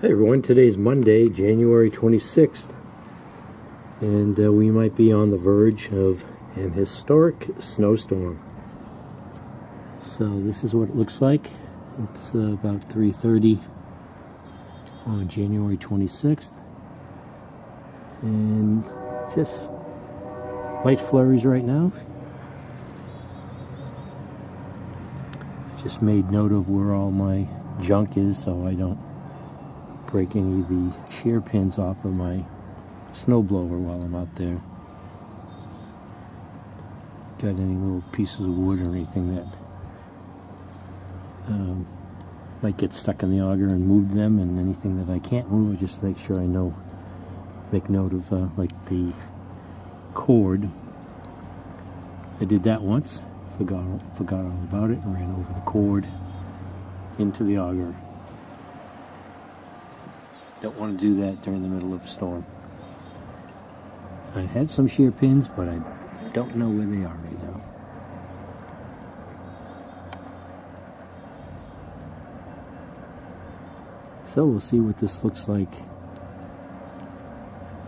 Hey everyone, today's Monday, January 26th, and uh, we might be on the verge of an historic snowstorm. So this is what it looks like. It's uh, about 3.30 on January 26th, and just light flurries right now. I Just made note of where all my junk is so I don't break any of the shear pins off of my snowblower while I'm out there. Got any little pieces of wood or anything that um, might get stuck in the auger and move them and anything that I can't move, I just make sure I know, make note of uh, like the cord. I did that once, forgot, forgot all about it and ran over the cord into the auger. Don't want to do that during the middle of a storm. I had some shear pins, but I don't know where they are right now. So we'll see what this looks like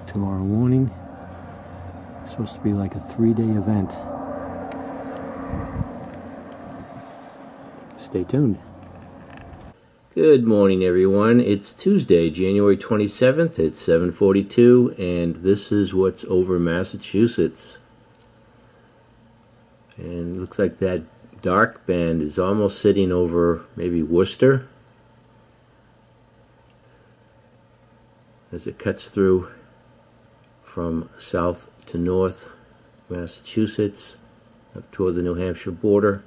tomorrow morning. It's supposed to be like a three-day event. Stay tuned. Good morning, everyone. It's Tuesday, January 27th. It's 7:42, and this is what's over Massachusetts. And looks like that dark band is almost sitting over maybe Worcester as it cuts through from south to north Massachusetts up toward the New Hampshire border.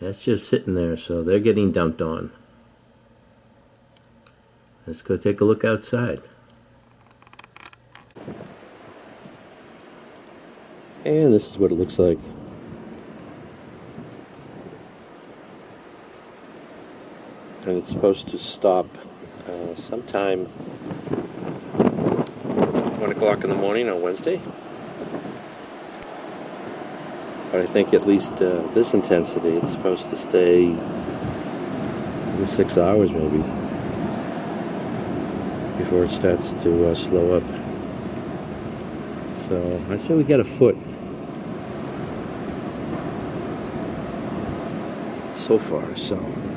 That's just sitting there, so they're getting dumped on. Let's go take a look outside. And this is what it looks like. And it's supposed to stop uh, sometime 1 o'clock in the morning on Wednesday. But I think at least uh, this intensity, it's supposed to stay six hours maybe before it starts to uh, slow up. So I say we got a foot so far. So.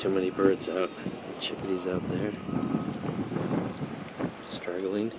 Too many birds out, chickadees out there, struggling.